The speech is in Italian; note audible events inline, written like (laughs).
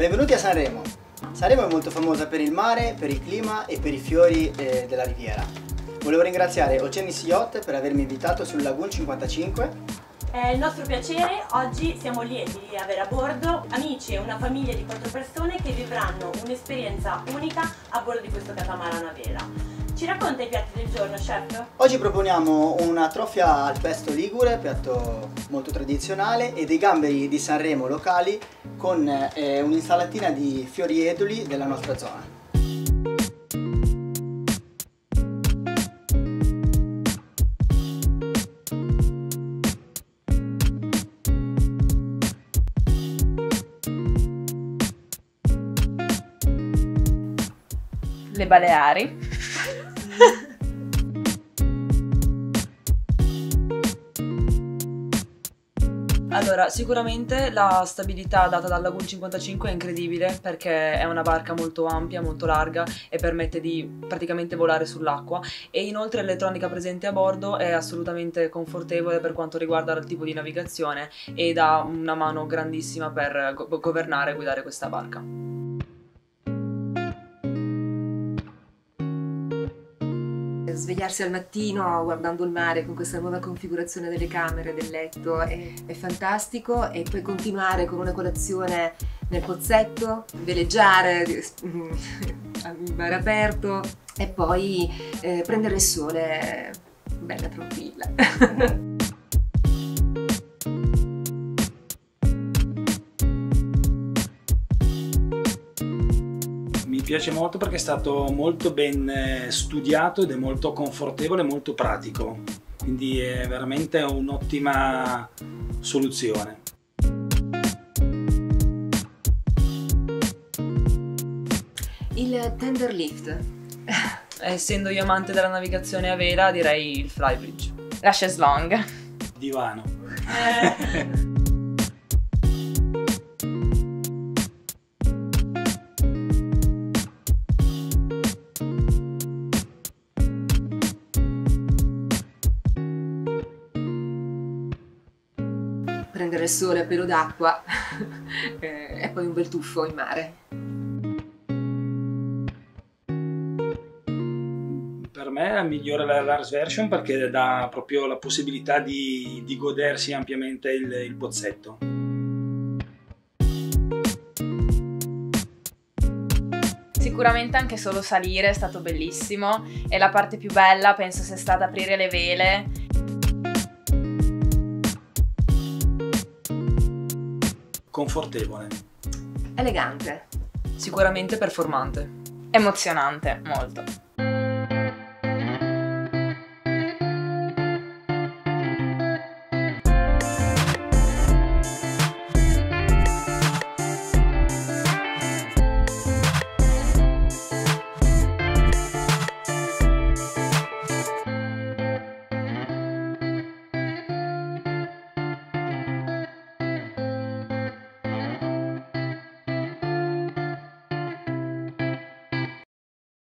Benvenuti a Sanremo. Sanremo è molto famosa per il mare, per il clima e per i fiori eh, della riviera. Volevo ringraziare Oceanis Yacht per avermi invitato sul Lagoon 55 è il nostro piacere, oggi siamo lieti di avere a bordo amici e una famiglia di quattro persone che vivranno un'esperienza unica a bordo di questo catamarano a vela. Ci racconta i piatti del giorno, chef? Oggi proponiamo una trofia al pesto ligure, piatto molto tradizionale, e dei gamberi di Sanremo locali con eh, un'insalatina di fiori eduli della nostra zona. le Baleari. (laughs) Allora, sicuramente la stabilità data dal Lagoon 55 è incredibile perché è una barca molto ampia, molto larga e permette di praticamente volare sull'acqua e inoltre l'elettronica presente a bordo è assolutamente confortevole per quanto riguarda il tipo di navigazione e dà una mano grandissima per go governare e guidare questa barca. Svegliarsi al mattino guardando il mare con questa nuova configurazione delle camere, del letto, è, è fantastico e poi continuare con una colazione nel pozzetto, veleggiare (laughs) al mare aperto e poi eh, prendere il sole bella tranquilla. (laughs) piace molto perché è stato molto ben eh, studiato ed è molto confortevole e molto pratico, quindi è veramente un'ottima soluzione. Il tender lift. (laughs) Essendo io amante della navigazione a vela direi il flybridge. La chaise longue. Divano. Eh. (laughs) prendere il sole a pelo d'acqua (laughs) e poi un bel tuffo in mare. Per me è migliore la Lars version perché dà proprio la possibilità di, di godersi ampiamente il, il pozzetto. Sicuramente anche solo salire è stato bellissimo e la parte più bella penso sia stata aprire le vele Confortevole. Elegante. Sicuramente performante. Emozionante, molto.